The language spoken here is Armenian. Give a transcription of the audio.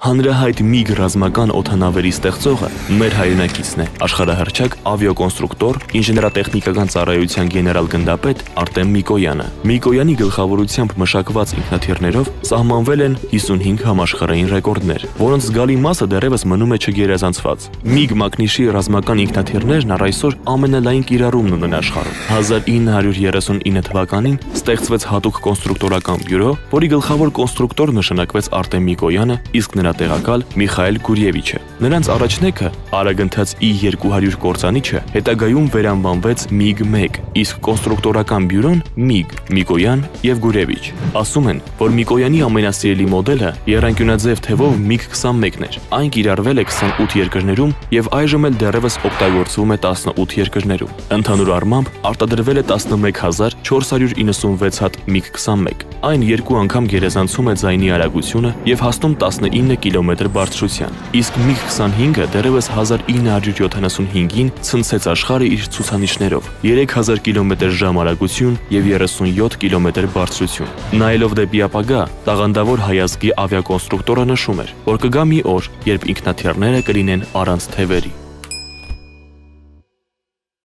Հանրահայտ MiG ռազմական օթանավերի ստեղծողը մեր հայրենակիցն է, աշխարհահռչակ ավիակոնստրուկտոր, ինժեներատեխնիկական ծառայության գեներալ-գնդապետ Արտեմ Միկոյանը։ Միկոյանի գլխավորությամբ մշակված ինքնաթիռներով սահմանվել են 55 համաշխարհային ռեկորդներ, որոնց զգալի մասը դեռևս մնում է չգերազանցված։ MiG մակնիշի ռազմական ինքնաթիռներն առ այսօր ամենալայն կիրառումն ունեն աշխարհում։ 1939 թվականին ստեղծվեց հատուկ կոնստրուկտորական բյուրո, որի գլխավոր կոնստրուկտոր նշանակվեց Արտեմ Միկոյանը, իսկ նրա տեղակալ Միխայել Գուրիևիչը։ Նրանց առաջնեկը արագընթաց I200 կործանիչը հետագայում վերանվանվեց MiG-1, իսկ կոնստրուկտորական բյուրոն MiG, Միկոյան եւ Գուրևիչ։ Ասում են, որ Միկոյանի ամենասիրելի մոդելը երանկյունաձև թևով MiG-21-ն էր։ Այն կիրառվել է 28 երկրներում եւ այժմ էլ դեռևս օգտագործվում է 18 երկրներում։ Ընդհանուր առմամբ արտադրվել է 11496 հատ MiG-21։ Այն երկու անգամ գերազանցում է ձայնի արագությունը եւ հասնում 19 կիլոմետր բարձրության։ Իսկ MiG-25-ը դեռևս 1975-ին ցնցեց աշխարհը իր ցուցանիշներով՝ 3000 կմ/ժ արագություն եւ 37 կմ բարձրություն։ Նայելով դեպի ապագա, տաղանդավոր հայազգի ավիակոնստրուկտորը նշում էր, որ կգա մի օր, երբ ինքնաթիռները կլինեն առանց թևերի։